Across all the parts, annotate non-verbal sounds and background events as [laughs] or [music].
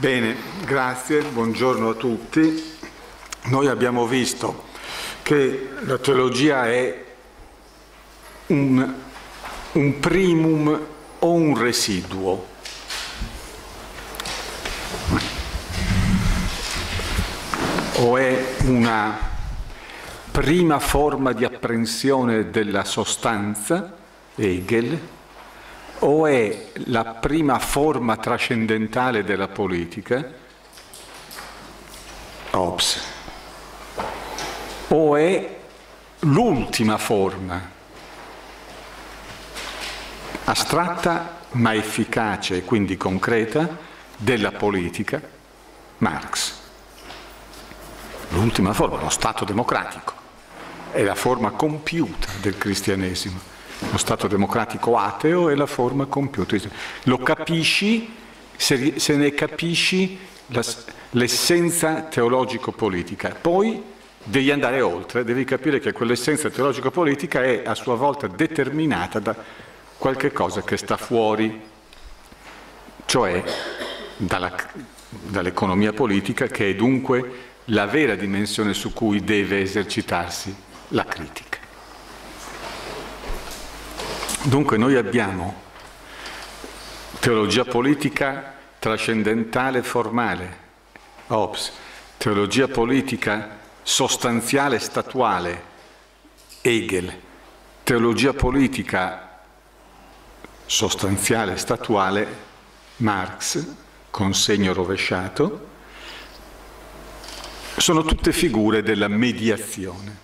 Bene, grazie, buongiorno a tutti. Noi abbiamo visto che la teologia è un, un primum o un residuo. O è una prima forma di apprensione della sostanza, Hegel, o è la prima forma trascendentale della politica, Hobbes, o è l'ultima forma, astratta ma efficace e quindi concreta, della politica, Marx. L'ultima forma, lo Stato democratico, è la forma compiuta del cristianesimo. Lo Stato democratico ateo è la forma compiuta. Lo capisci se, se ne capisci la, l'essenza teologico-politica. Poi devi andare oltre, devi capire che quell'essenza teologico-politica è a sua volta determinata da qualche cosa che sta fuori, cioè dalla, dall'economia politica, che è dunque la vera dimensione su cui deve esercitarsi la critica. Dunque noi abbiamo teologia politica trascendentale formale, Hobbes, teologia politica sostanziale statuale, Hegel, teologia politica sostanziale statuale, Marx, con segno rovesciato, sono tutte figure della mediazione.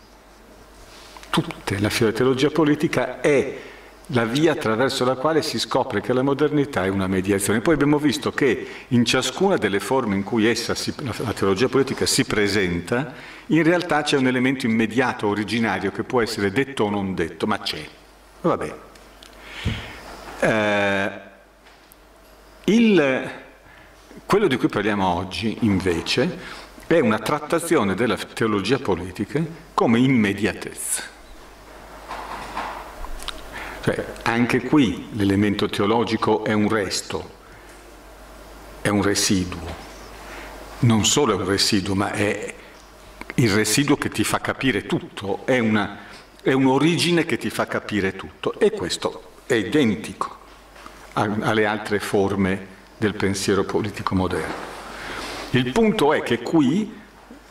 Tutte, la teologia politica è la via attraverso la quale si scopre che la modernità è una mediazione. Poi abbiamo visto che in ciascuna delle forme in cui essa si, la teologia politica si presenta, in realtà c'è un elemento immediato, originario, che può essere detto o non detto, ma c'è. Vabbè. Eh, il, quello di cui parliamo oggi, invece, è una trattazione della teologia politica come immediatezza. Cioè, anche qui l'elemento teologico è un resto, è un residuo. Non solo è un residuo, ma è il residuo che ti fa capire tutto, è, una, è un'origine che ti fa capire tutto. E questo è identico alle altre forme del pensiero politico moderno. Il punto è che qui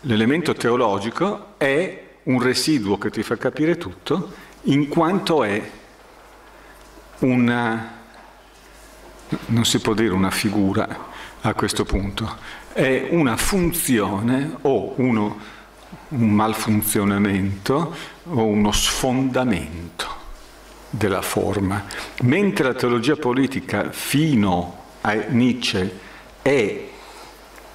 l'elemento teologico è un residuo che ti fa capire tutto, in quanto è una, non si può dire una figura a questo punto, è una funzione o uno, un malfunzionamento o uno sfondamento della forma. Mentre la teologia politica fino a Nietzsche è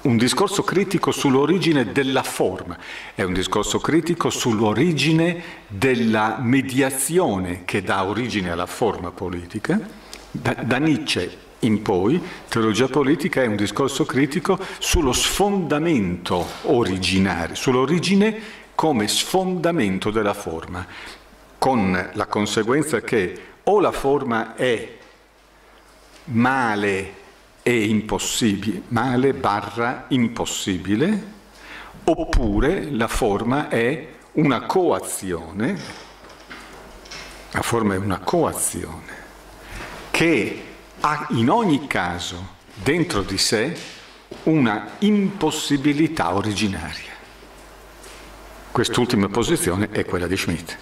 un discorso critico sull'origine della forma, è un discorso critico sull'origine della mediazione che dà origine alla forma politica. Da, da Nietzsche in poi, teologia politica è un discorso critico sullo sfondamento originario, sull'origine come sfondamento della forma, con la conseguenza che o la forma è male è impossibile, male barra impossibile, oppure la forma è una coazione, la forma è una coazione, che ha in ogni caso dentro di sé una impossibilità originaria. Quest'ultima posizione è quella di Schmitt.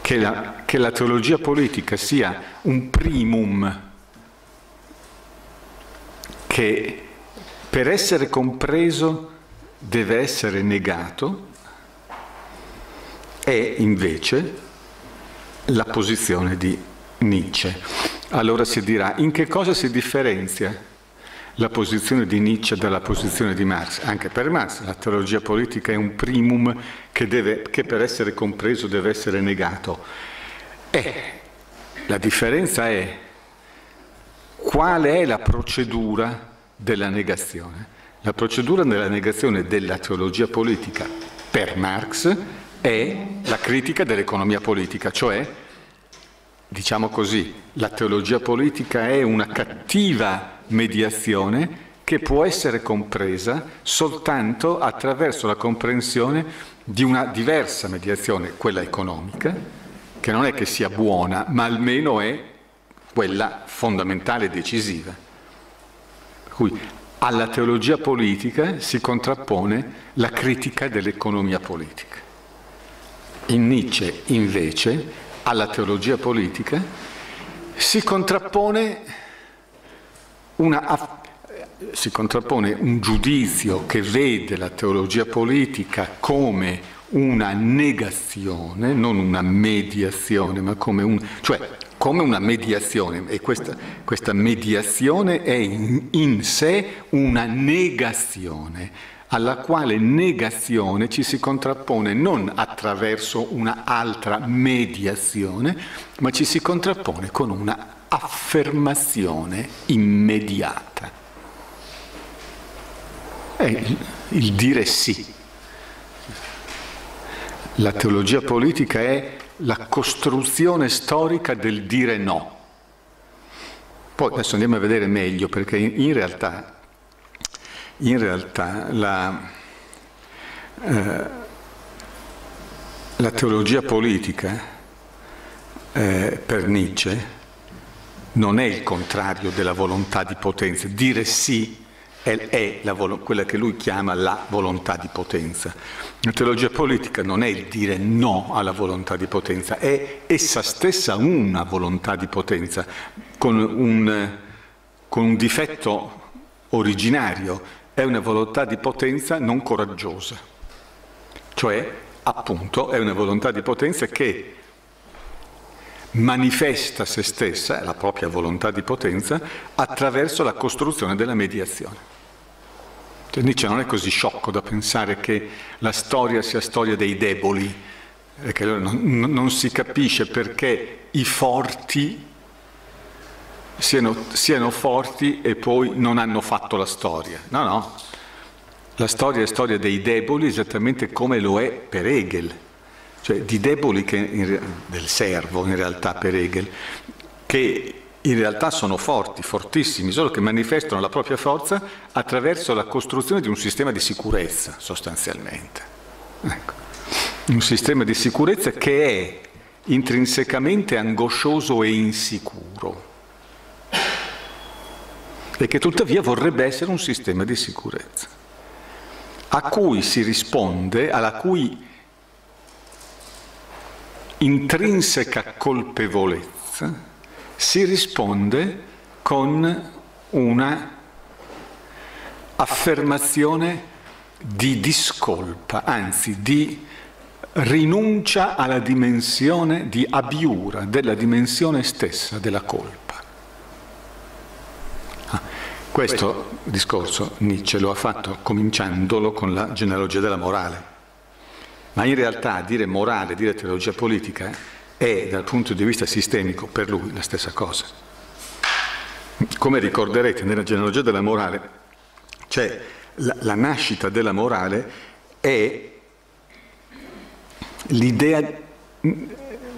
Che la, che la teologia politica sia un primum che per essere compreso deve essere negato, è invece la posizione di Nietzsche. Allora si dirà in che cosa si differenzia la posizione di Nietzsche dalla posizione di Marx? Anche per Marx la teologia politica è un primum che, deve, che per essere compreso deve essere negato. E la differenza è qual è la procedura della negazione. La procedura della negazione della teologia politica per Marx è la critica dell'economia politica, cioè diciamo così, la teologia politica è una cattiva mediazione che può essere compresa soltanto attraverso la comprensione di una diversa mediazione, quella economica, che non è che sia buona, ma almeno è quella fondamentale e decisiva. Per cui alla teologia politica si contrappone la critica dell'economia politica. In Nietzsche, invece, alla teologia politica si contrappone, una, si contrappone un giudizio che vede la teologia politica come una negazione, non una mediazione, ma come un, cioè come una mediazione e questa, questa mediazione è in, in sé una negazione alla quale negazione ci si contrappone non attraverso un'altra mediazione, ma ci si contrappone con una affermazione immediata. È il, il dire sì. La teologia politica è la costruzione storica del dire no. Poi adesso andiamo a vedere meglio perché in realtà, in realtà la, eh, la, teologia politica eh, per Nietzsche non è il contrario della volontà di potenza. Dire sì è, è la, quella che lui chiama la volontà di potenza. La teologia politica non è il dire no alla volontà di potenza, è essa stessa una volontà di potenza, con un, con un difetto originario, è una volontà di potenza non coraggiosa, cioè appunto è una volontà di potenza che manifesta se stessa, la propria volontà di potenza, attraverso la costruzione della mediazione. Cioè, Nietzsche non è così sciocco da pensare che la storia sia storia dei deboli, che non, non si capisce perché i forti siano, siano forti e poi non hanno fatto la storia. No, no. La storia è storia dei deboli esattamente come lo è per Hegel cioè di deboli in, del servo in realtà per Hegel, che in realtà sono forti, fortissimi, solo che manifestano la propria forza attraverso la costruzione di un sistema di sicurezza, sostanzialmente. Ecco. Un sistema di sicurezza che è intrinsecamente angoscioso e insicuro e che tuttavia vorrebbe essere un sistema di sicurezza, a cui si risponde, alla cui intrinseca colpevolezza si risponde con una affermazione di discolpa, anzi di rinuncia alla dimensione di abiura, della dimensione stessa della colpa. Ah, questo discorso Nietzsche lo ha fatto cominciandolo con la genealogia della morale. Ma in realtà dire morale, dire teologia politica è dal punto di vista sistemico per lui la stessa cosa. Come ricorderete nella genealogia della morale, cioè la, la nascita della morale è l'idea,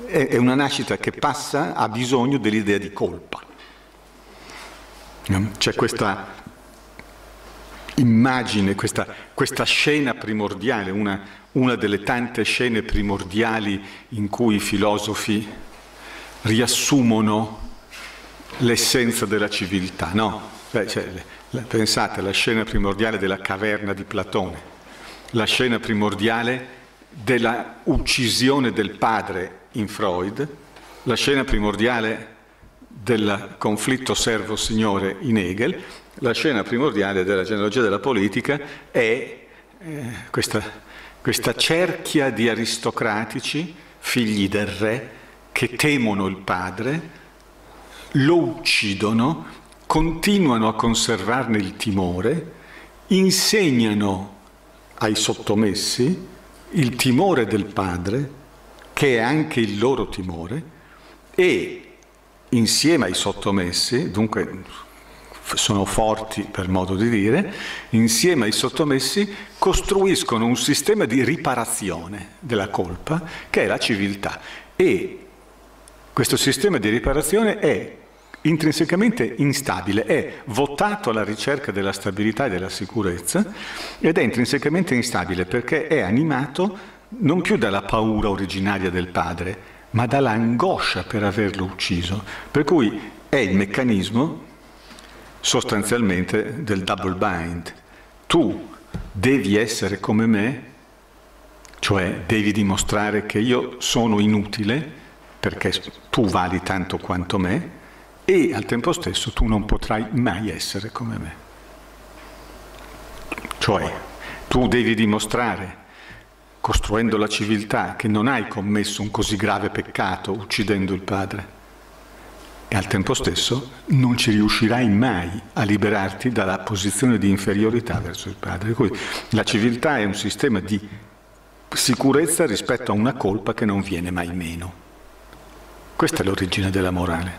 è una nascita che passa, ha bisogno dell'idea di colpa. C'è questa immagine, questa, questa scena primordiale, una, una delle tante scene primordiali in cui i filosofi riassumono l'essenza della civiltà, no? Beh, cioè, pensate alla scena primordiale della caverna di Platone, la scena primordiale della uccisione del padre in Freud, la scena primordiale del conflitto servo-signore in Hegel, la scena primordiale della genealogia della politica è eh, questa, questa cerchia di aristocratici, figli del re, che temono il padre, lo uccidono, continuano a conservarne il timore, insegnano ai sottomessi il timore del padre, che è anche il loro timore, e insieme ai sottomessi, dunque sono forti per modo di dire, insieme ai sottomessi costruiscono un sistema di riparazione della colpa che è la civiltà e Questo sistema di riparazione è intrinsecamente instabile, è votato alla ricerca della stabilità e della sicurezza ed è intrinsecamente instabile perché è animato non più dalla paura originaria del padre, ma dall'angoscia per averlo ucciso. Per cui è il meccanismo sostanzialmente del double bind. Tu devi essere come me, cioè devi dimostrare che io sono inutile perché tu vali tanto quanto me e al tempo stesso tu non potrai mai essere come me. Cioè tu devi dimostrare costruendo la civiltà che non hai commesso un così grave peccato uccidendo il padre e al tempo stesso non ci riuscirai mai a liberarti dalla posizione di inferiorità verso il padre. Quindi la civiltà è un sistema di sicurezza rispetto a una colpa che non viene mai meno. Questa è l'origine della morale,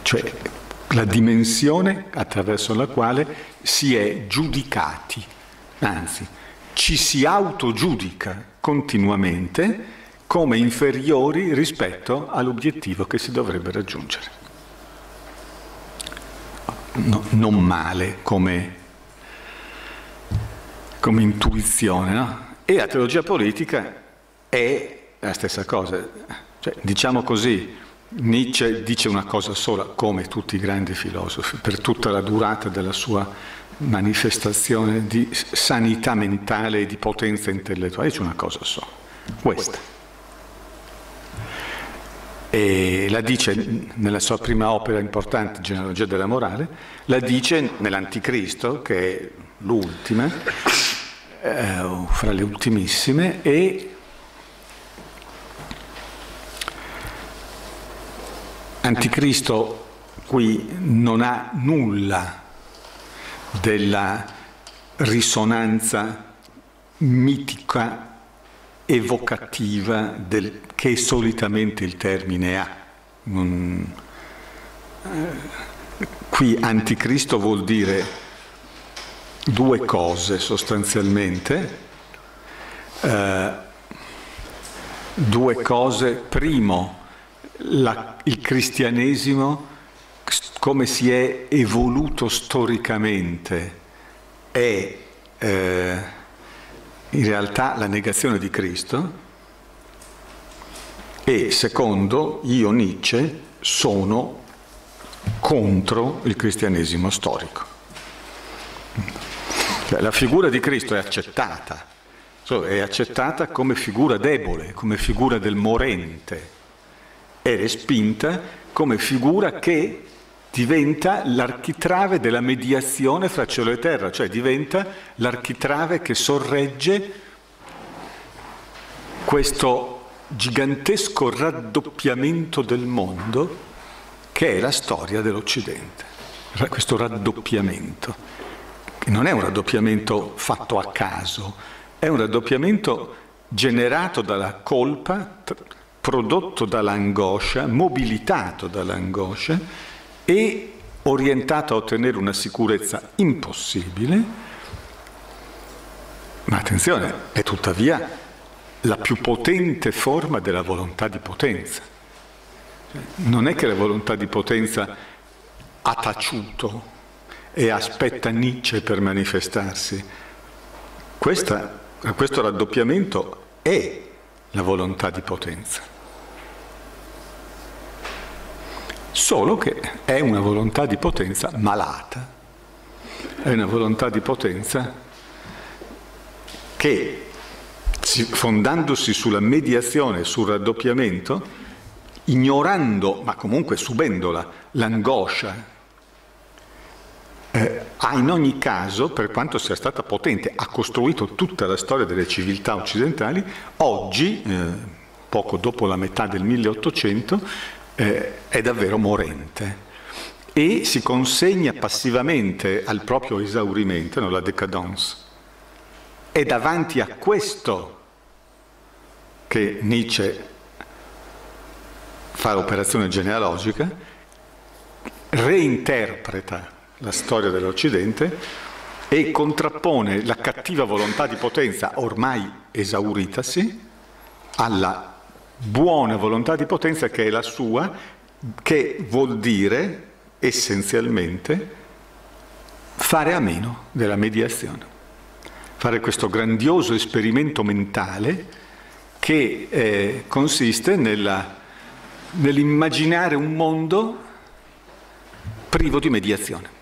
cioè la dimensione attraverso la quale si è giudicati, anzi ci si autogiudica continuamente come inferiori rispetto all'obiettivo che si dovrebbe raggiungere. No, non male come, come intuizione, no? E la teologia politica è la stessa cosa. Cioè, diciamo così, Nietzsche dice una cosa sola, come tutti i grandi filosofi, per tutta la durata della sua manifestazione di sanità mentale e di potenza intellettuale, dice una cosa sola, questa e la dice nella sua prima opera importante, Genealogia della morale, la dice nell'Anticristo, che è l'ultima, eh, fra le ultimissime, e Anticristo qui non ha nulla della risonanza mitica evocativa del, che solitamente il termine ha. Eh, qui anticristo vuol dire due cose sostanzialmente. Eh, due cose. Primo, la, il cristianesimo come si è evoluto storicamente è eh, in realtà la negazione di Cristo e secondo io Nietzsche sono contro il cristianesimo storico. Cioè, la figura di Cristo è accettata, è accettata come figura debole, come figura del morente, è respinta come figura che diventa l'architrave della mediazione fra cielo e terra, cioè diventa l'architrave che sorregge questo gigantesco raddoppiamento del mondo che è la storia dell'Occidente. Questo raddoppiamento, che non è un raddoppiamento fatto a caso, è un raddoppiamento generato dalla colpa, prodotto dall'angoscia, mobilitato dall'angoscia e orientato a ottenere una sicurezza impossibile, ma attenzione, è tuttavia la più potente forma della volontà di potenza. Non è che la volontà di potenza ha taciuto e aspetta Nietzsche per manifestarsi. Questa, questo raddoppiamento è la volontà di potenza. Solo che è una volontà di potenza malata, è una volontà di potenza che fondandosi sulla mediazione, sul raddoppiamento, ignorando, ma comunque subendola, l'angoscia, eh, ha in ogni caso, per quanto sia stata potente, ha costruito tutta la storia delle civiltà occidentali, oggi, eh, poco dopo la metà del 1800, eh, è davvero morente e si consegna passivamente al proprio esaurimento, no, la decadence. È davanti a questo che Nietzsche fa l'operazione genealogica, reinterpreta la storia dell'Occidente e contrappone la cattiva volontà di potenza ormai esauritasi alla buona volontà di potenza che è la sua, che vuol dire essenzialmente fare a meno della mediazione, fare questo grandioso esperimento mentale che eh, consiste nell'immaginare un mondo privo di mediazione.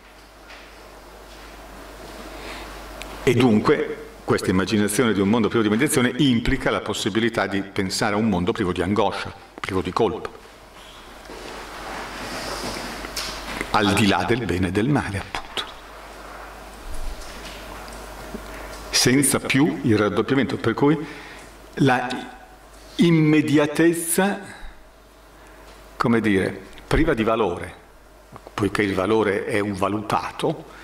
E dunque questa immaginazione di un mondo privo di mediazione implica la possibilità di pensare a un mondo privo di angoscia, privo di colpa, al di là del bene e del male, appunto. Senza più il raddoppiamento, per cui la immediatezza, come dire, priva di valore, poiché il valore è un valutato,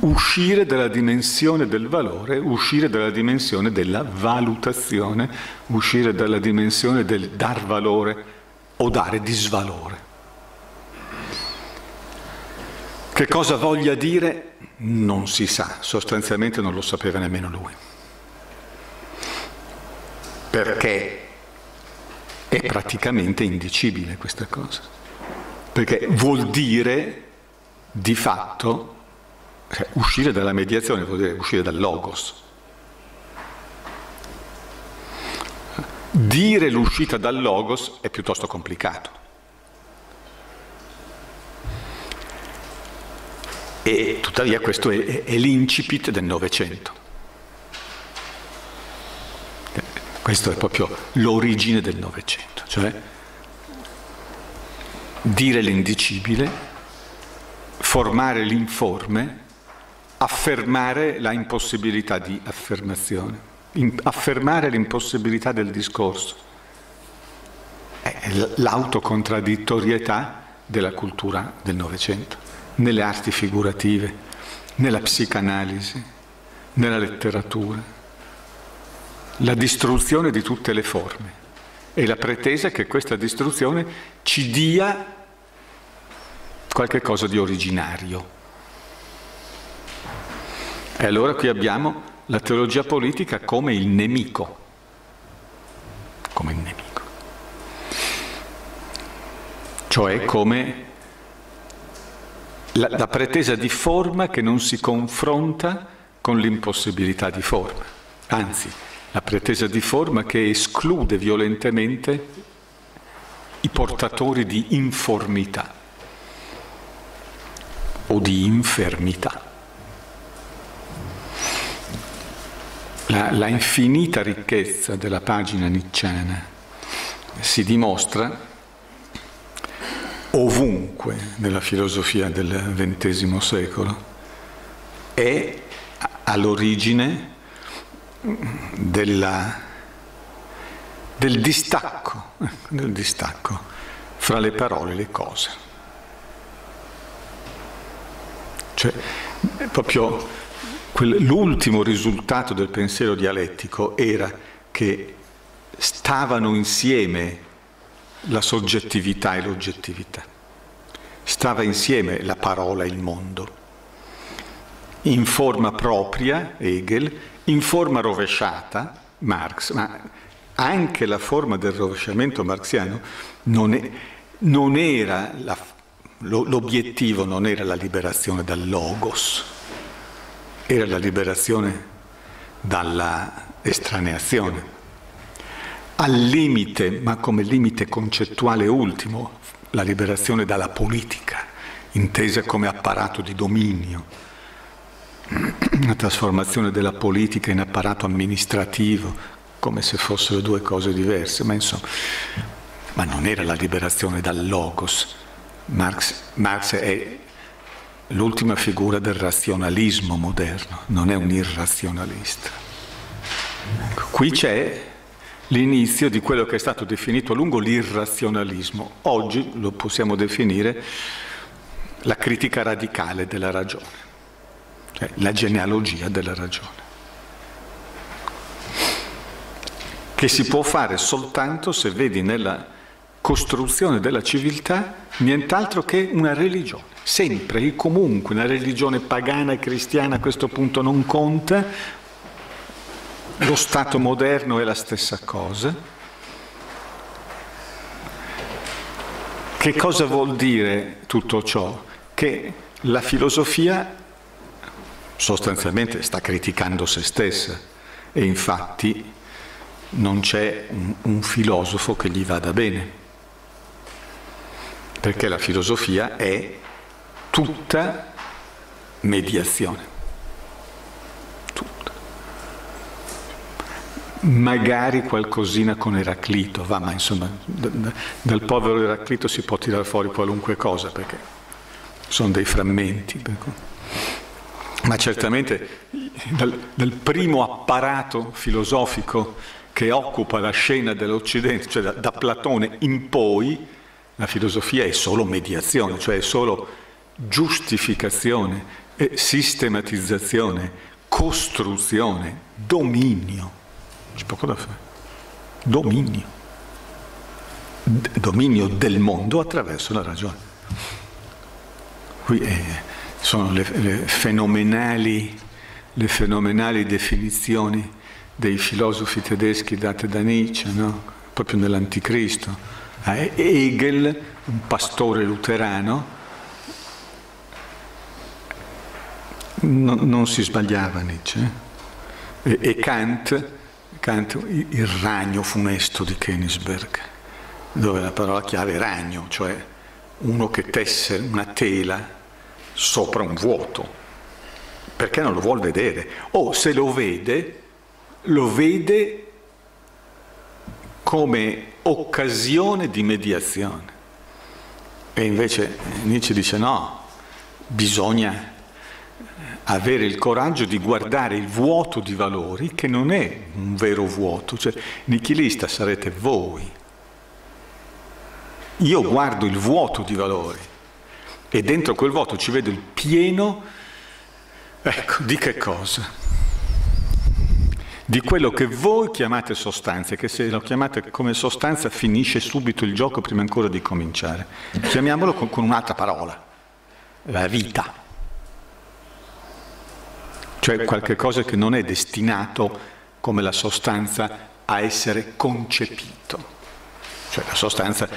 uscire dalla dimensione del valore, uscire dalla dimensione della valutazione, uscire dalla dimensione del dar valore o dare disvalore. Che cosa voglia dire non si sa, sostanzialmente non lo sapeva nemmeno lui. Perché è praticamente indicibile questa cosa. Perché vuol dire di fatto cioè, uscire dalla mediazione vuol dire uscire dal logos. Dire l'uscita dal logos è piuttosto complicato. E tuttavia questo è, è l'incipit del Novecento. Questo è proprio l'origine del Novecento, cioè dire l'indicibile, formare l'informe affermare la impossibilità di affermazione, affermare l'impossibilità del discorso, è l'autocontradittorietà della cultura del Novecento, nelle arti figurative, nella psicanalisi, nella letteratura, la distruzione di tutte le forme. E la pretesa che questa distruzione ci dia qualche cosa di originario. E allora qui abbiamo la teologia politica come il nemico, come il nemico, cioè come la, la pretesa di forma che non si confronta con l'impossibilità di forma, anzi la pretesa di forma che esclude violentemente i portatori di informità o di infermità. La, la infinita ricchezza della pagina nicciana si dimostra ovunque nella filosofia del XX secolo, è all'origine della, del, distacco, del distacco fra le parole e le cose. Cioè, proprio l'ultimo risultato del pensiero dialettico era che stavano insieme la soggettività e l'oggettività, stava insieme la parola e il mondo, in forma propria, Hegel, in forma rovesciata, Marx, ma anche la forma del rovesciamento marxiano non, è, non era la, l'obiettivo non era la liberazione dal logos, era la liberazione dalla estraneazione. Al limite, ma come limite concettuale ultimo, la liberazione dalla politica, intesa come apparato di dominio, la trasformazione della politica in apparato amministrativo, come se fossero due cose diverse, ma insomma, ma non era la liberazione dal logos. Marx, Marx è l'ultima figura del razionalismo moderno, non è un irrazionalista. Ecco, qui c'è l'inizio di quello che è stato definito a lungo l'irrazionalismo. Oggi lo possiamo definire la critica radicale della ragione, cioè la genealogia della ragione, che si può fare soltanto se vedi nella costruzione della civiltà nient'altro che una religione sempre e comunque una religione pagana e cristiana a questo punto non conta, lo Stato moderno è la stessa cosa. Che cosa vuol dire tutto ciò? Che la filosofia sostanzialmente sta criticando se stessa e infatti non c'è un, un filosofo che gli vada bene, perché la filosofia è tutta mediazione. Tutta. Magari qualcosina con Eraclito, va, ma insomma dal povero Eraclito si può tirare fuori qualunque cosa perché sono dei frammenti. Ma certamente dal, dal primo apparato filosofico che occupa la scena dell'Occidente, cioè da, da, Platone in poi, la filosofia è solo mediazione, cioè è solo giustificazione, sistematizzazione, costruzione, dominio. C'è poco da fare. Dominio. D- dominio del mondo attraverso la ragione. Qui eh, sono le, le, fenomenali, le fenomenali definizioni dei filosofi tedeschi date da Nietzsche, no? proprio nell'Anticristo. Eh, Hegel, un pastore luterano, non, non si sbagliava Nietzsche. Eh? E, e Kant, Kant, il ragno funesto di Königsberg, dove la parola chiave è ragno, cioè uno che tesse una tela sopra un vuoto, perché non lo vuol vedere, o se lo vede lo vede come occasione di mediazione. E invece Nietzsche dice no, bisogna avere il coraggio di guardare il vuoto di valori che non è un vero vuoto, cioè nichilista sarete voi. Io guardo il vuoto di valori e dentro quel vuoto ci vedo il pieno, ecco, di che cosa? Di quello che voi chiamate sostanze, che se lo chiamate come sostanza finisce subito il gioco prima ancora di cominciare. Chiamiamolo con, con un'altra parola, la vita. Cioè qualche cosa che non è destinato come la sostanza a essere concepito. Cioè la sostanza,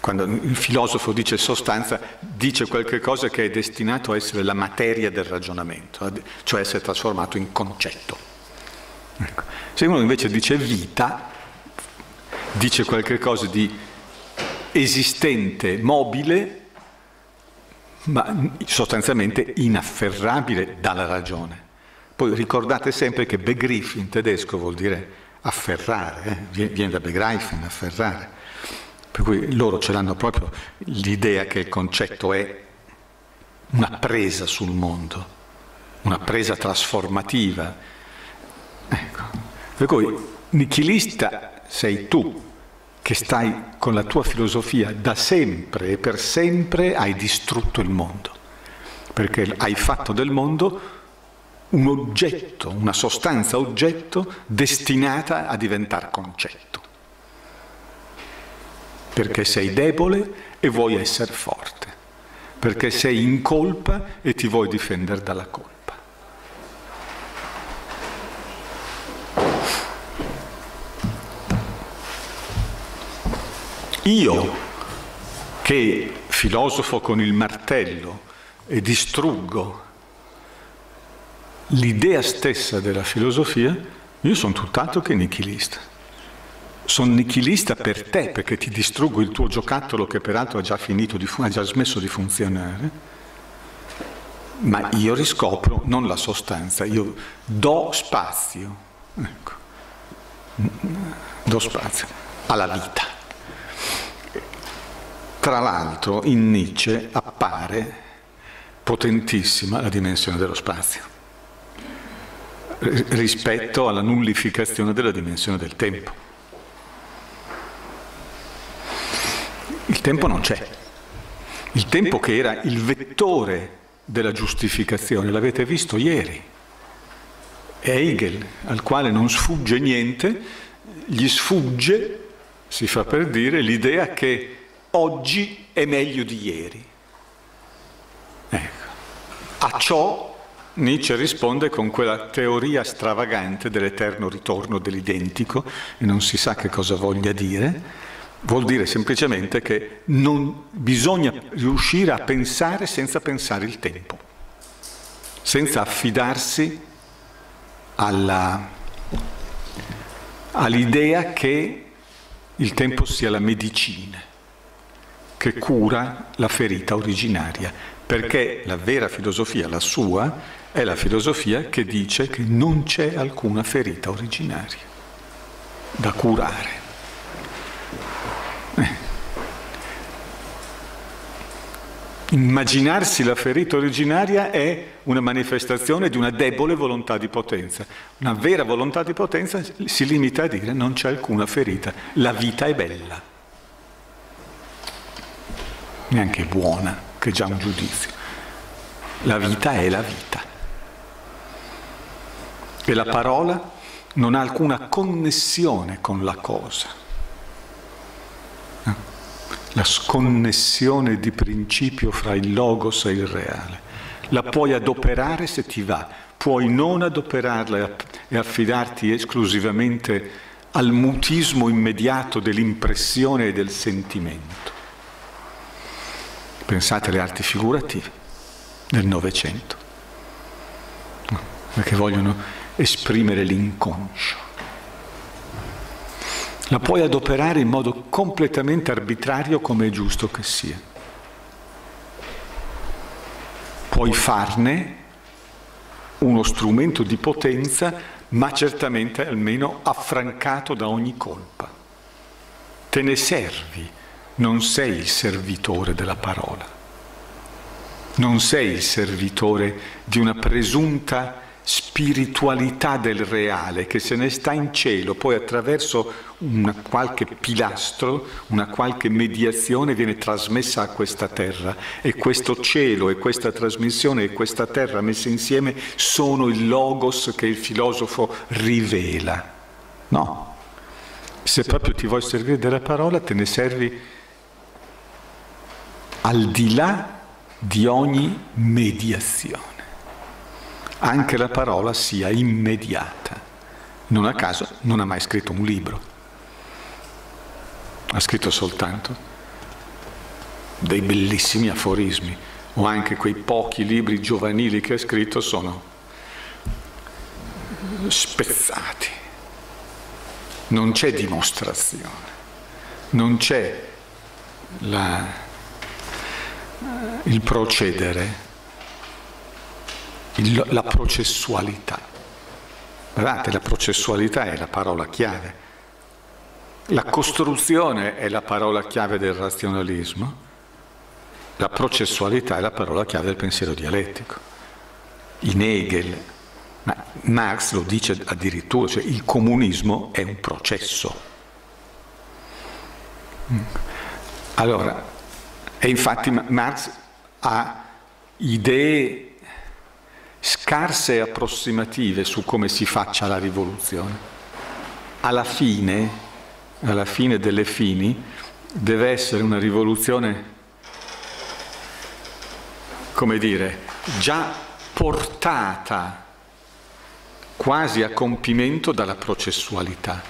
quando il filosofo dice sostanza, dice qualche cosa che è destinato a essere la materia del ragionamento, cioè essere trasformato in concetto. Ecco. Se uno invece dice vita, dice qualche cosa di esistente, mobile, ma sostanzialmente inafferrabile dalla ragione. Poi ricordate sempre che Begriff in tedesco vuol dire afferrare, eh? viene da begreifen, afferrare. Per cui loro ce l'hanno proprio l'idea che il concetto è una presa sul mondo, una presa trasformativa, Ecco. Per cui nichilista sei tu che stai con la tua filosofia da sempre e per sempre hai distrutto il mondo, perché hai fatto del mondo un oggetto, una sostanza oggetto destinata a diventare concetto, perché sei debole e vuoi essere forte, perché sei in colpa e ti vuoi difendere dalla colpa. Io, che filosofo con il martello e distruggo l'idea stessa della filosofia, io sono tutt'altro che nichilista. Sono nichilista per te perché ti distruggo il tuo giocattolo che peraltro ha già di, ha già smesso di funzionare, ma io riscopro non la sostanza, io do spazio, ecco, do spazio alla vita. Tra l'altro in Nietzsche appare potentissima la dimensione dello spazio rispetto alla nullificazione della dimensione del tempo. Il tempo non c'è. Il tempo che era il vettore della giustificazione, l'avete visto ieri. Hegel, al quale non sfugge niente, gli sfugge, si fa per dire, l'idea che oggi è meglio di ieri. Ecco. A ciò Nietzsche risponde con quella teoria stravagante dell'eterno ritorno dell'identico, e non si sa che cosa voglia dire, vuol dire semplicemente che non bisogna riuscire a pensare senza pensare il tempo, senza affidarsi alla, all'idea che il tempo sia la medicina che cura la ferita originaria, perché la vera filosofia, la sua, è la filosofia che dice che non c'è alcuna ferita originaria da curare. Eh. Immaginarsi la ferita originaria è una manifestazione di una debole volontà di potenza. Una vera volontà di potenza si limita a dire non c'è alcuna ferita, la vita è bella, neanche buona, che è già un giudizio. La vita è la vita e la parola non ha alcuna connessione con la cosa. La sconnessione di principio fra il logos e il reale. La puoi adoperare se ti va, puoi non adoperarla e affidarti esclusivamente al mutismo immediato dell'impressione e del sentimento. Pensate alle arti figurative del Novecento, perché vogliono esprimere l'inconscio. La puoi adoperare in modo completamente arbitrario come è giusto che sia. Puoi farne uno strumento di potenza, ma certamente almeno affrancato da ogni colpa. Te ne servi, non sei il servitore della parola, non sei il servitore di una presunta spiritualità del reale che se ne sta in cielo, poi attraverso una qualche pilastro, una qualche mediazione viene trasmessa a questa terra. E questo cielo e questa trasmissione e questa terra messe insieme sono il logos che il filosofo rivela. No, se proprio ti vuoi servire della parola te ne servi al di là di ogni mediazione anche la parola sia immediata. Non a caso non ha mai scritto un libro, ha scritto soltanto dei bellissimi aforismi o anche quei pochi libri giovanili che ha scritto sono spezzati. Non c'è dimostrazione, non c'è la, il procedere il, la processualità. Guardate, la processualità è la parola chiave. La costruzione è la parola chiave del razionalismo, la processualità è la parola chiave del pensiero dialettico. In Hegel, ma Marx lo dice addirittura, cioè il comunismo è un processo. Allora, e infatti Marx ha idee scarse e approssimative su come si faccia la rivoluzione. Alla fine, alla fine delle fini, deve essere una rivoluzione, come dire, già portata quasi a compimento dalla processualità,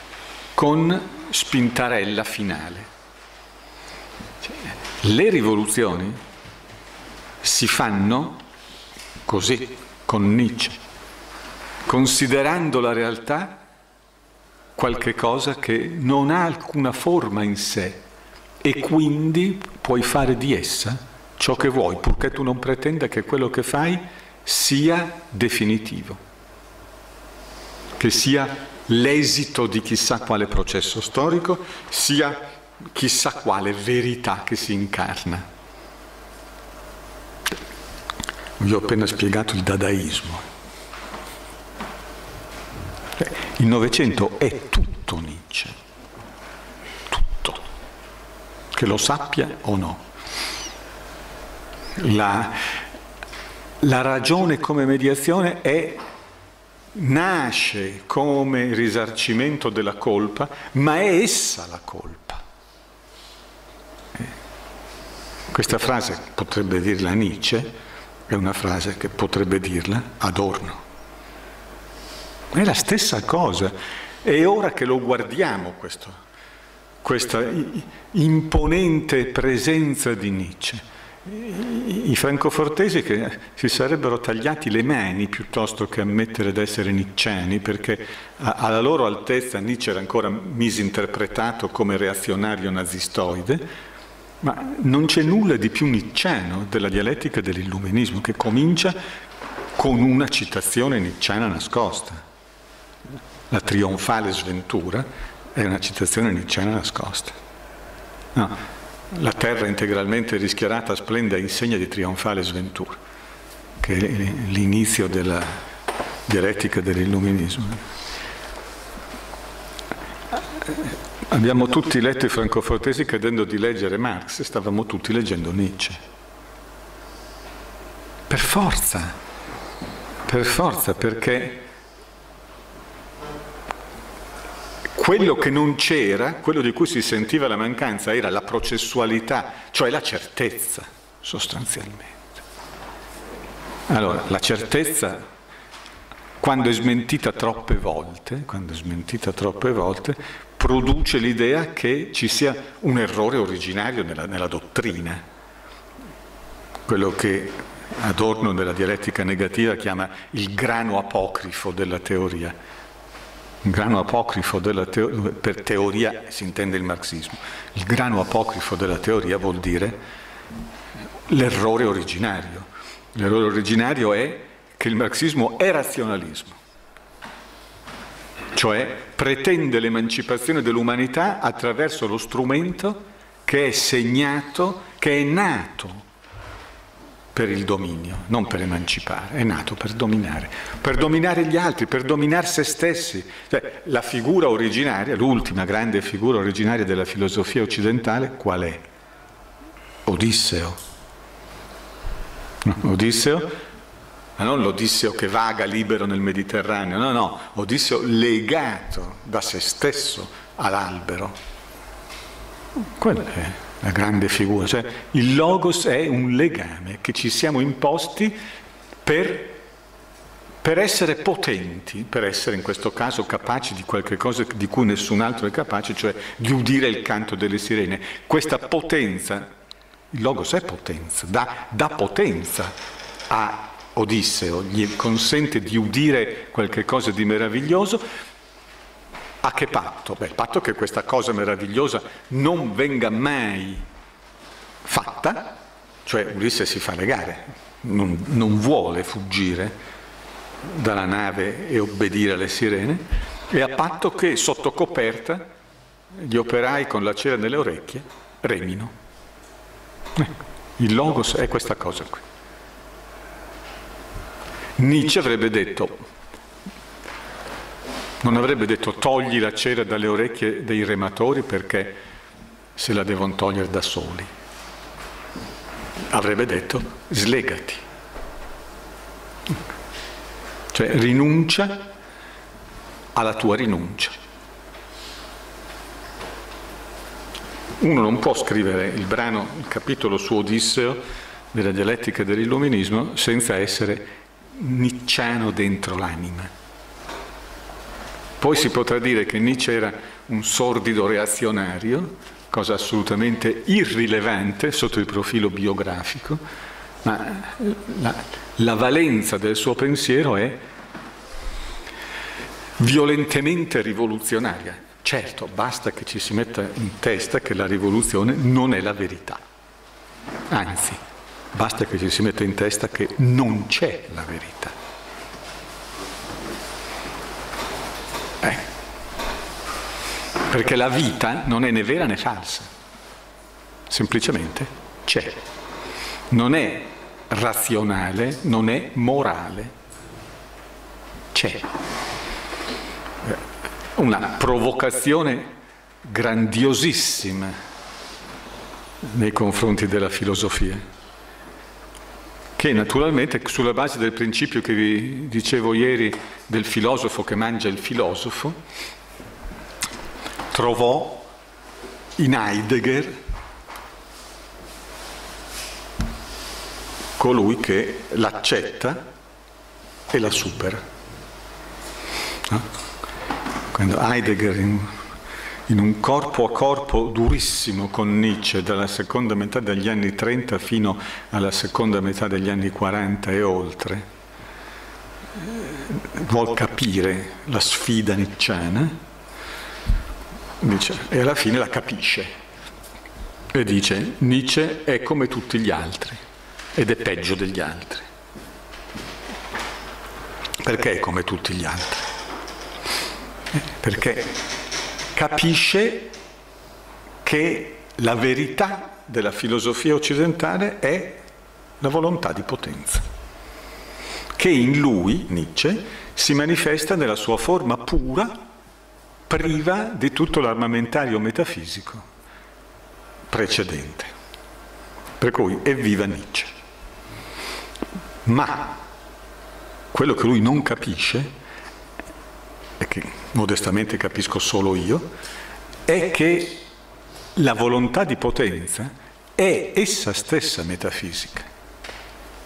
con spintarella finale. Cioè, le rivoluzioni si fanno così, con Nietzsche, considerando la realtà qualche cosa che non ha alcuna forma in sé e quindi puoi fare di essa ciò che vuoi, purché tu non pretenda che quello che fai sia definitivo, che sia l'esito di chissà quale processo storico, sia chissà quale verità che si incarna. Vi ho appena spiegato il dadaismo. Il Novecento è tutto Nietzsche, tutto, che lo sappia o no. La, la ragione come mediazione è, nasce come risarcimento della colpa, ma è essa la colpa. Eh. Questa frase potrebbe dirla Nietzsche, è una frase che potrebbe dirla Adorno. È la stessa cosa. È ora che lo guardiamo questo, questa imponente presenza di Nietzsche i francofortesi che si sarebbero tagliati le mani piuttosto che ammettere di essere nicciani, perché alla loro altezza Nietzsche era ancora misinterpretato come reazionario nazistoide, ma non c'è nulla di più nicciano della dialettica dell'illuminismo, che comincia con una citazione nicciana nascosta. La trionfale sventura è una citazione nicciana nascosta. No, la terra integralmente rischiarata splende a insegna di trionfale sventura, che è l'inizio della dialettica dell'illuminismo. Abbiamo tutti letto i francofortesi credendo di leggere Marx, stavamo tutti leggendo Nietzsche. Per forza, per forza, perché Quello che non c'era, quello di cui si sentiva la mancanza, era la processualità, cioè la certezza, sostanzialmente. Allora, la certezza, quando è smentita troppe volte, quando è smentita troppe volte, produce l'idea che ci sia un errore originario nella, nella dottrina. Quello che Adorno nella dialettica negativa chiama il grano apocrifo della teoria un grano apocrifo della teoria, per teoria si intende il marxismo, il grano apocrifo della teoria vuol dire l'errore originario. L'errore originario è che il marxismo è razionalismo, cioè pretende l'emancipazione dell'umanità attraverso lo strumento che è segnato, che è nato per il dominio, non per emancipare, è nato per dominare, per dominare gli altri, per dominare se stessi. Cioè, la figura originaria, l'ultima grande figura originaria della filosofia occidentale, qual è? Odisseo. Odisseo, ma non l'Odisseo che vaga libero nel Mediterraneo, no, no, Odisseo legato da se stesso all'albero. Quello è la grande figura, cioè il logos è un legame che ci siamo imposti per, per, essere potenti, per essere in questo caso capaci di qualche cosa di cui nessun altro è capace, cioè di udire il canto delle sirene. Questa potenza, il logos è potenza, dà, dà potenza a Odisseo, gli consente di udire qualche cosa di meraviglioso, a che patto? Beh, il patto è che questa cosa meravigliosa non venga mai fatta, cioè Ulisse si fa legare, non, non vuole fuggire dalla nave e obbedire alle sirene, e a patto che sotto coperta gli operai con la cera nelle orecchie remino. Ecco, il logos è questa cosa qui. Nietzsche avrebbe detto non avrebbe detto togli la cera dalle orecchie dei rematori perché se la devono togliere da soli. Avrebbe detto slegati. Cioè rinuncia alla tua rinuncia. Uno non può scrivere il brano, il capitolo su Odisseo della dialettica dell'illuminismo senza essere nicciano dentro l'anima. Poi si potrà dire che Nietzsche era un sordido reazionario, cosa assolutamente irrilevante sotto il profilo biografico, ma la, la valenza del suo pensiero è violentemente rivoluzionaria. Certo, basta che ci si metta in testa che la rivoluzione non è la verità. Anzi, basta che ci si metta in testa che non c'è la verità. Perché la vita non è né vera né falsa, semplicemente c'è. Non è razionale, non è morale, c'è. Una provocazione grandiosissima nei confronti della filosofia, che naturalmente sulla base del principio che vi dicevo ieri del filosofo che mangia il filosofo, trovò in Heidegger colui che l'accetta e la supera. No? Quando Heidegger in, un corpo a corpo durissimo con Nietzsche dalla seconda metà degli anni 30 fino alla seconda metà degli anni 40 e oltre, eh, vuol capire la sfida nicciana dice, e alla fine la capisce e dice Nietzsche è come tutti gli altri ed è peggio degli altri. Perché è come tutti gli altri? Perché capisce che la verità della filosofia occidentale è la volontà di potenza, che in lui, Nietzsche, si manifesta nella sua forma pura, priva di tutto l'armamentario metafisico precedente. Per cui evviva Nietzsche. Ma quello che lui non capisce, e che modestamente capisco solo io, è che la volontà di potenza è essa stessa metafisica.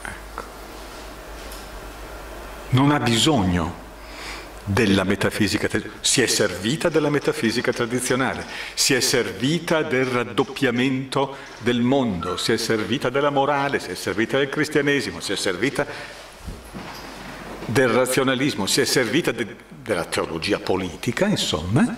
Ecco. Non ha bisogno della metafisica, si è servita della metafisica tradizionale, si è servita del raddoppiamento del mondo, si è servita della morale, si è servita del cristianesimo, si è servita del razionalismo, si è servita de, della teologia politica, insomma,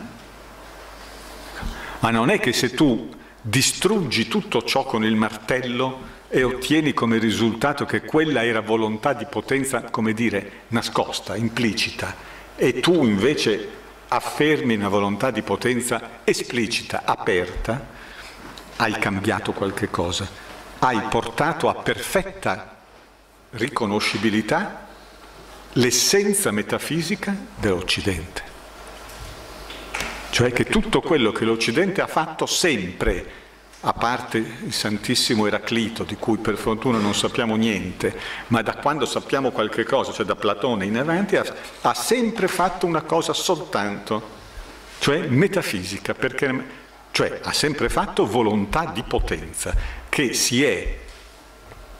ma non è che se tu distruggi tutto ciò con il martello e ottieni come risultato che quella era volontà di potenza, come dire, nascosta, implicita, e tu invece affermi una volontà di potenza esplicita, aperta, hai cambiato qualche cosa, hai portato a perfetta riconoscibilità l'essenza metafisica dell'Occidente. Cioè che tutto quello che l'Occidente ha fatto sempre, a parte il Santissimo Eraclito, di cui per fortuna non sappiamo niente, ma da quando sappiamo qualche cosa, cioè da Platone in avanti, ha, ha sempre fatto una cosa soltanto, cioè metafisica, perché, cioè ha sempre fatto volontà di potenza, che si è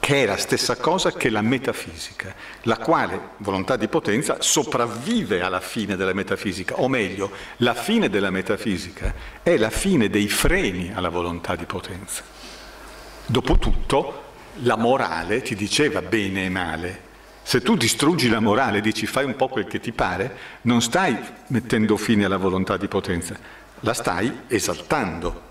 che è la stessa cosa che la metafisica, la quale, volontà di potenza, sopravvive alla fine della metafisica, o meglio, la fine della metafisica è la fine dei freni alla volontà di potenza. Dopotutto, la morale ti diceva bene e male. Se tu distruggi la morale e dici fai un po' quel che ti pare, non stai mettendo fine alla volontà di potenza, la stai esaltando.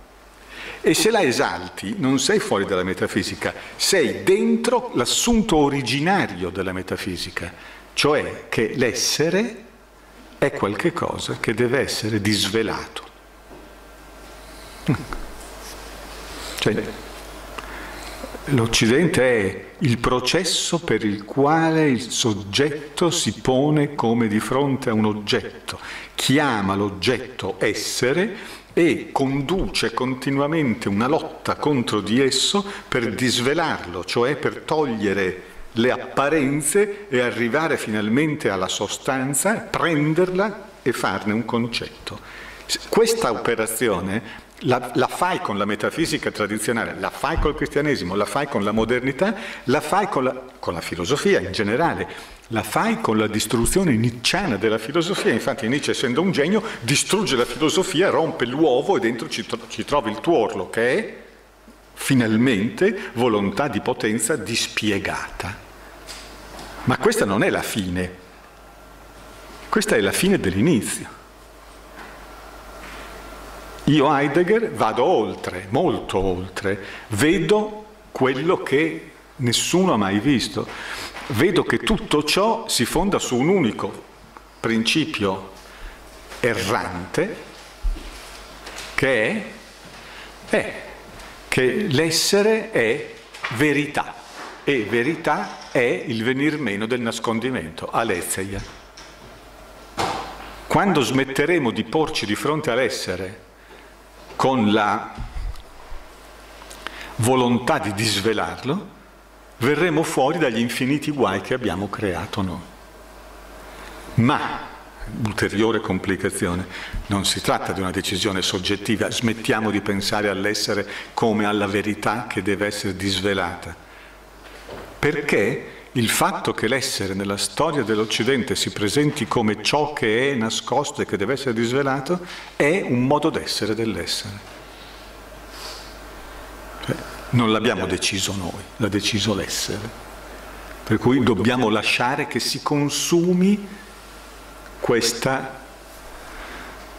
E se la esalti non sei fuori dalla metafisica, sei dentro l'assunto originario della metafisica, cioè che l'essere è qualche cosa che deve essere disvelato. Cioè, L'Occidente è il processo per il quale il soggetto si pone come di fronte a un oggetto, chiama l'oggetto essere e conduce continuamente una lotta contro di esso per disvelarlo, cioè per togliere le apparenze e arrivare finalmente alla sostanza, prenderla e farne un concetto. Questa operazione la, la, fai con la metafisica tradizionale, la fai col cristianesimo, la fai con la modernità, la fai con la, con la filosofia in generale la fai con la distruzione nicciana della filosofia. Infatti Nietzsche, essendo un genio, distrugge la filosofia, rompe l'uovo e dentro ci, tro- ci trovi il tuorlo, che è finalmente volontà di potenza dispiegata. Ma questa non è la fine, questa è la fine dell'inizio. Io Heidegger vado oltre, molto oltre, vedo quello che nessuno ha mai visto vedo che tutto ciò si fonda su un unico principio errante che è, è che l'essere è verità e verità è il venir meno del nascondimento, aletheia. Quando smetteremo di porci di fronte all'essere con la volontà di disvelarlo, verremo fuori dagli infiniti guai che abbiamo creato noi. Ma, ulteriore complicazione, non si tratta di una decisione soggettiva, smettiamo di pensare all'essere come alla verità che deve essere disvelata. perché il fatto che l'essere nella storia dell'Occidente si presenti come ciò che è nascosto e che deve essere disvelato è un modo d'essere dell'essere. Cioè, non l'abbiamo deciso noi, l'ha deciso l'essere. Per cui dobbiamo lasciare che si consumi questa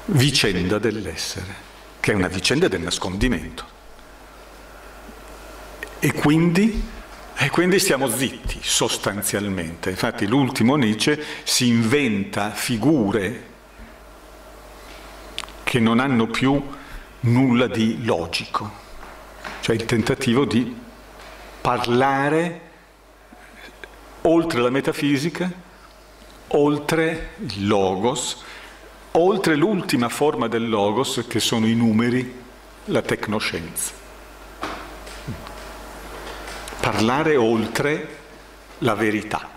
vicenda dell'essere, che è una vicenda del nascondimento. E quindi e quindi stiamo zitti sostanzialmente. Infatti l'ultimo Nietzsche si inventa figure che non hanno più nulla di logico, cioè il tentativo di parlare oltre la metafisica, oltre il logos, oltre l'ultima forma del logos che sono i numeri, la tecnoscienza parlare oltre la verità.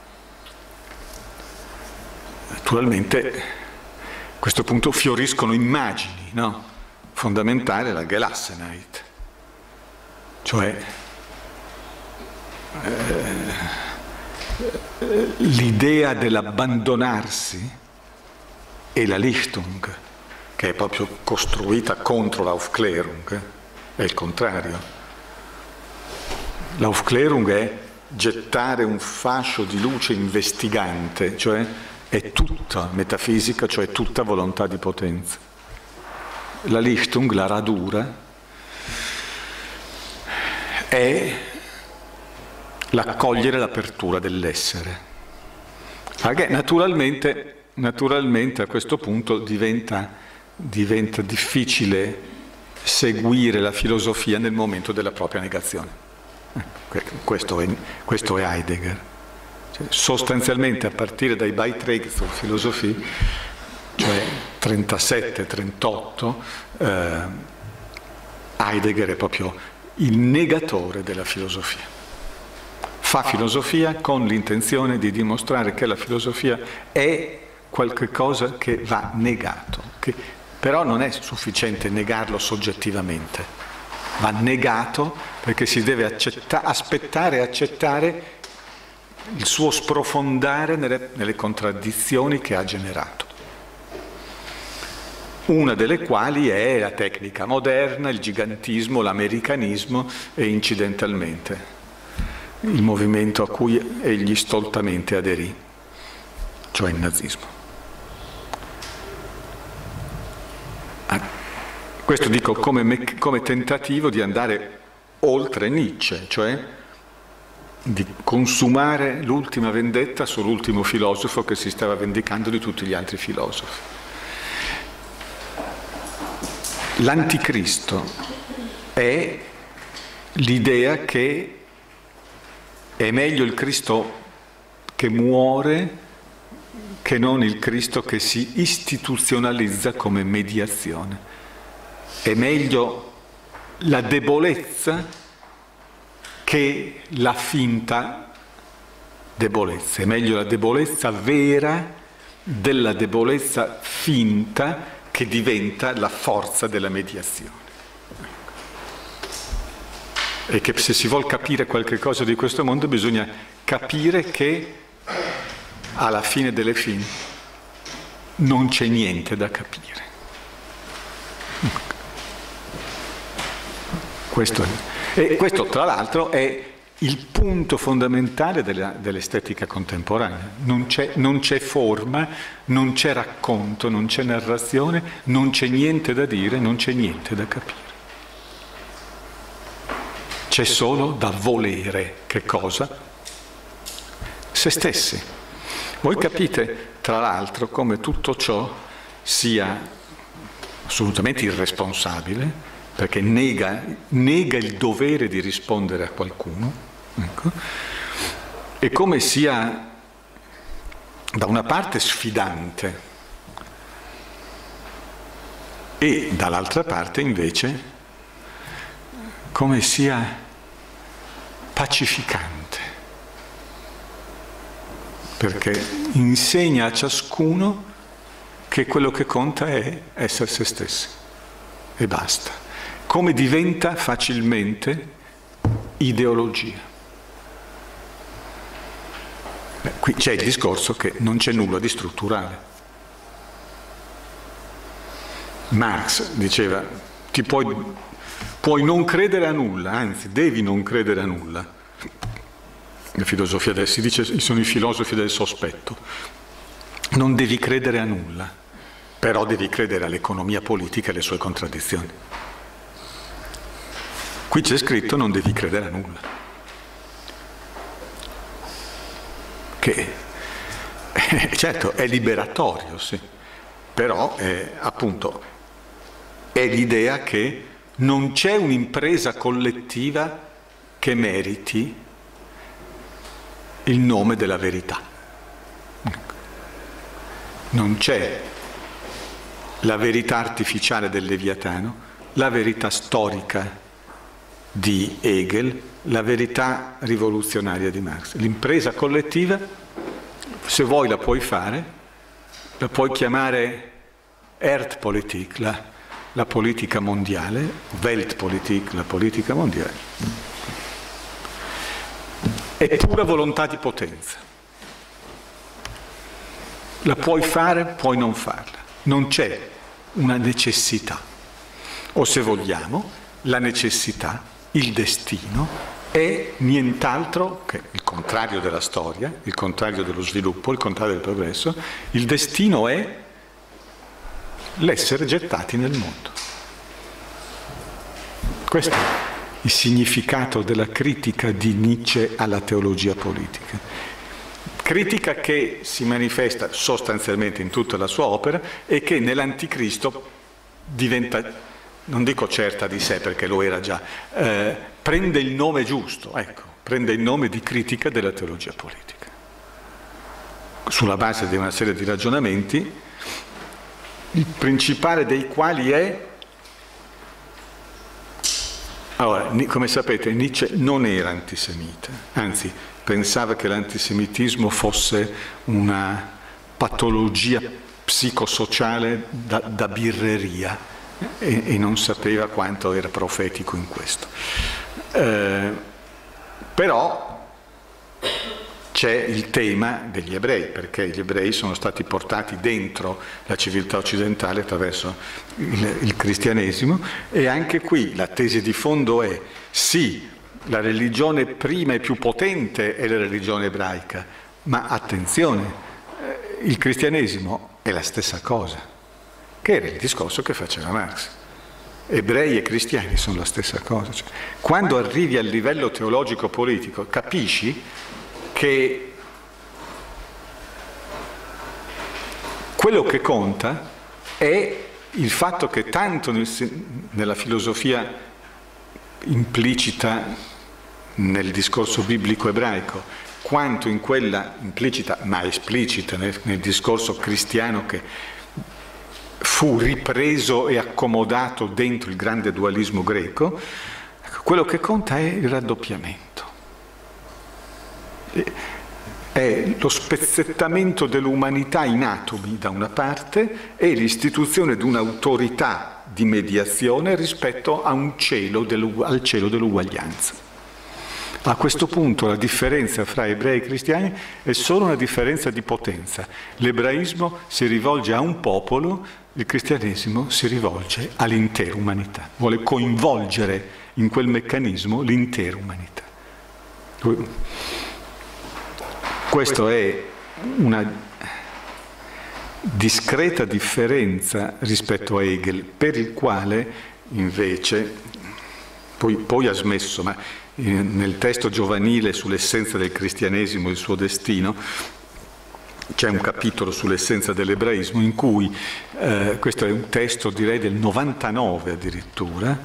Naturalmente a questo punto fioriscono immagini, no? fondamentale la Gelassenheit, cioè eh, l'idea dell'abbandonarsi e la Lichtung, che è proprio costruita contro l'Aufklärung, è il contrario L'Aufklärung è gettare un fascio di luce investigante, cioè è tutta metafisica, cioè tutta volontà di potenza. La Lichtung, la radura, è l'accogliere l'apertura dell'essere. Naturalmente, naturalmente a questo punto diventa, diventa difficile seguire la filosofia nel momento della propria negazione. Questo è, questo è Heidegger. Cioè, sostanzialmente a partire dai Beiträge Philosophie, cioè 37-38, eh, Heidegger è proprio il negatore della filosofia. Fa filosofia con l'intenzione di dimostrare che la filosofia è qualcosa che va negato, che però non è sufficiente negarlo soggettivamente, va negato perché si deve accetta- aspettare e accettare il suo sprofondare nelle, nelle contraddizioni che ha generato. Una delle quali è la tecnica moderna, il gigantismo, l'americanismo e incidentalmente il movimento a cui egli stoltamente aderì, cioè il nazismo. Ah, questo dico come, me- come tentativo di andare oltre Nietzsche, cioè di consumare l'ultima vendetta sull'ultimo filosofo che si stava vendicando di tutti gli altri filosofi. L'anticristo è l'idea che è meglio il Cristo che muore che non il Cristo che si istituzionalizza come mediazione. È meglio la debolezza che la finta debolezza. È meglio la debolezza vera della debolezza finta che diventa la forza della mediazione. E che se si vuole capire qualche cosa di questo mondo bisogna capire che alla fine delle fini non c'è niente da capire. Questo e questo tra l'altro è il punto fondamentale della, dell'estetica contemporanea. Non c'è, non c'è, forma, non c'è racconto, non c'è narrazione, non c'è niente da dire, non c'è niente da capire. C'è solo da volere che cosa? Se stessi. Voi capite, tra l'altro, come tutto ciò sia assolutamente irresponsabile, perché nega, nega, il dovere di rispondere a qualcuno, ecco, e come sia da una parte sfidante e dall'altra parte invece come sia pacificante, perché insegna a ciascuno che quello che conta è essere se stessi. E basta. Come diventa facilmente ideologia. Qui c'è il discorso che non c'è nulla di strutturale. Marx diceva, ti puoi, puoi non credere a nulla, anzi devi non credere a nulla. La filosofia del, si dice sono i filosofi del sospetto. Non devi credere a nulla, però devi credere all'economia politica e alle sue contraddizioni. Qui c'è scritto non devi credere a nulla. Che [laughs] certo è liberatorio, sì, però è, appunto è l'idea che non c'è un'impresa collettiva che meriti il nome della verità. Non c'è la verità artificiale del Leviatano, la verità storica di Hegel, la verità rivoluzionaria di Marx. L'impresa collettiva, se vuoi la puoi fare, la puoi chiamare Erdpolitik, la la politica mondiale, Weltpolitik, la politica mondiale, è pura volontà di potenza. La puoi fare, puoi non farla. Non c'è una necessità. O se vogliamo, la necessità, il destino, è nient'altro che il contrario della storia, il contrario dello sviluppo, il contrario del progresso. Il destino è l'essere gettati nel mondo. Questo è il significato della critica di Nietzsche alla teologia politica. Critica che si manifesta sostanzialmente in tutta la sua opera e che nell'Anticristo diventa, non dico certa di sé perché lo era già, eh, prende il nome giusto, ecco, prende il nome di critica della teologia politica. Sulla base di una serie di ragionamenti il principale dei quali è... Allora, come sapete, Nietzsche non era antisemita, anzi pensava che l'antisemitismo fosse una patologia psicosociale da, da birreria e, e, non sapeva quanto era profetico in questo. Eh, però c'è il tema degli ebrei, perché gli ebrei sono stati portati dentro la civiltà occidentale attraverso il, il cristianesimo e anche qui la tesi di fondo è sì, la religione prima e più potente è la religione ebraica, ma attenzione, eh, il cristianesimo è la stessa cosa, che era il discorso che faceva Marx. Ebrei e cristiani sono la stessa cosa. Cioè, quando arrivi al livello teologico-politico capisci che quello che conta è il fatto che tanto nella filosofia implicita nel discorso biblico ebraico, quanto in quella implicita ma esplicita nel, nel discorso cristiano che fu ripreso e accomodato dentro il grande dualismo greco, ecco, quello che conta è il raddoppiamento è lo spezzettamento dell'umanità in atomi da una parte e l'istituzione di un'autorità di mediazione rispetto cielo al cielo dell'uguaglianza. A questo punto la differenza fra ebrei e cristiani è solo una differenza di potenza. L'ebraismo si rivolge a un popolo, il cristianesimo si rivolge all'intera umanità, vuole coinvolgere in quel meccanismo l'intera umanità. Questa è una discreta differenza rispetto a Hegel, per il quale invece, poi, poi ha smesso, ma nel testo giovanile sull'essenza del cristianesimo e il suo destino, c'è un capitolo sull'essenza dell'ebraismo in cui, eh, questo è un testo direi del 99 addirittura,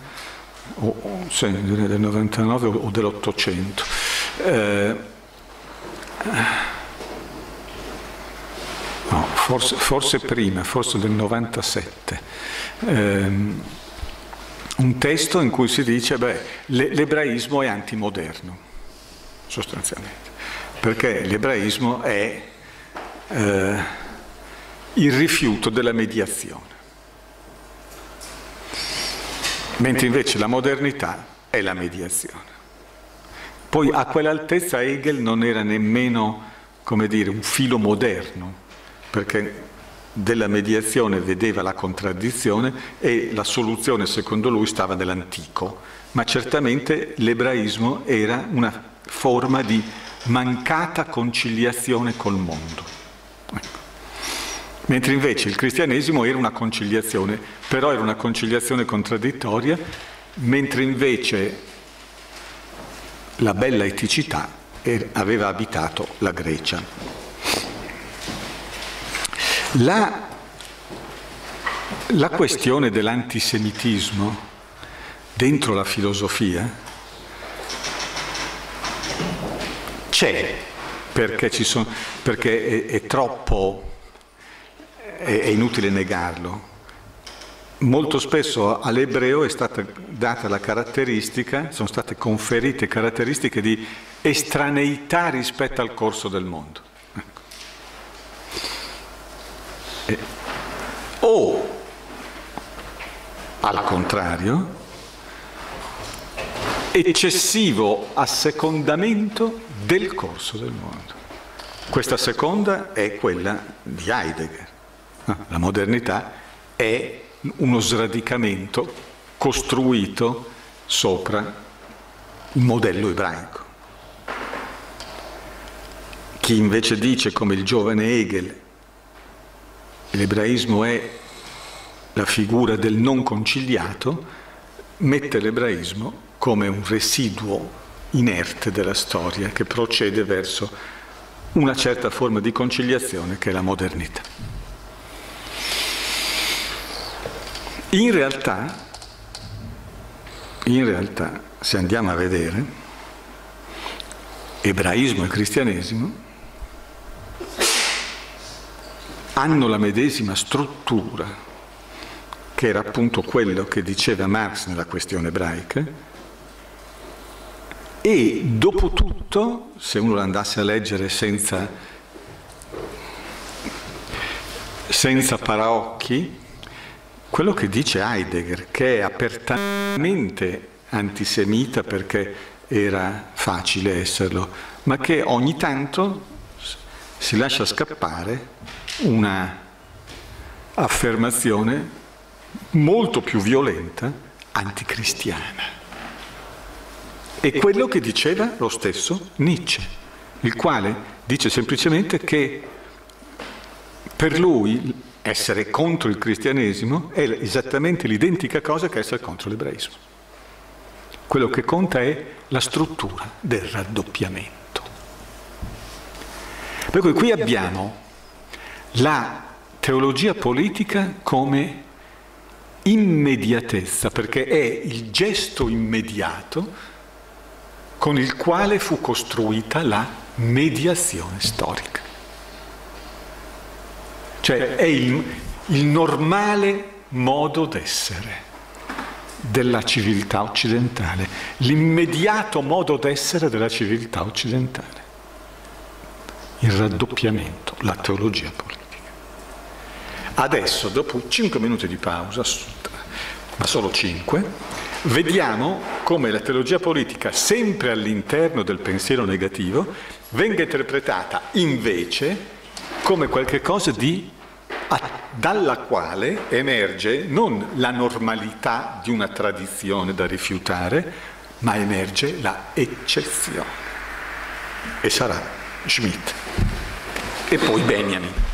o, sì, del 99 o dell'Ottocento, eh, no, forse, forse, prima, forse del 97, ehm, un testo in cui si dice che l'ebraismo è antimoderno, sostanzialmente, perché l'ebraismo è eh, il rifiuto della mediazione, mentre invece la modernità è la mediazione. Poi a quell'altezza Hegel non era nemmeno come dire, un filo moderno, perché della mediazione vedeva la contraddizione e la soluzione secondo lui stava nell'antico, ma certamente l'ebraismo era una forma di mancata conciliazione col mondo. Mentre invece il cristianesimo era una conciliazione, però era una conciliazione contraddittoria, mentre invece la bella eticità aveva abitato la Grecia. La, la questione dell'antisemitismo dentro la filosofia c'è perché, sono, perché è, è, troppo, è, è inutile negarlo. Molto spesso all'ebreo è stata data la caratteristica, sono state conferite caratteristiche di estraneità rispetto al corso del mondo. Ecco. O al contrario, eccessivo assecondamento del corso del mondo. Questa seconda è quella di Heidegger. La modernità è uno sradicamento costruito sopra il modello ebraico. Chi invece dice, come il giovane Hegel, l'ebraismo è la figura del non conciliato, mette l'ebraismo come un residuo inerte della storia che procede verso una certa forma di conciliazione che è la modernità. In realtà, in realtà, se andiamo a vedere, ebraismo e cristianesimo hanno la medesima struttura, che era appunto quello che diceva Marx nella questione ebraica, e dopo tutto, se uno andasse a leggere senza, senza paraocchi, quello che dice Heidegger, che è apertamente antisemita perché era facile esserlo, ma che ogni tanto si lascia scappare una affermazione molto più violenta anticristiana. È quello che diceva lo stesso Nietzsche, il quale dice semplicemente che per lui essere contro il cristianesimo è esattamente l'identica cosa che essere contro l'ebraismo. Quello che conta è la struttura del raddoppiamento. Per cui qui abbiamo la teologia politica come immediatezza, perché è il gesto immediato con il quale fu costruita la mediazione storica. Cioè è il, il normale modo d'essere della civiltà occidentale, l'immediato modo d'essere della civiltà occidentale. Il raddoppiamento, la teologia politica. Adesso, dopo 5 minuti di pausa, ma solo 5, vediamo come la teologia politica, sempre all'interno del pensiero negativo, venga interpretata invece come qualcosa di dalla quale emerge non la normalità di una tradizione da rifiutare, ma emerge la eccezione. E sarà Schmidt. E poi Benjamin.